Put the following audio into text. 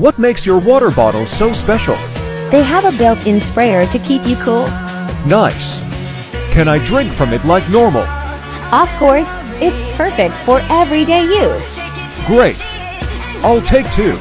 What makes your water bottle so special? They have a built-in sprayer to keep you cool. Nice. Can I drink from it like normal? Of course, it's perfect for everyday use. Great. I'll take two.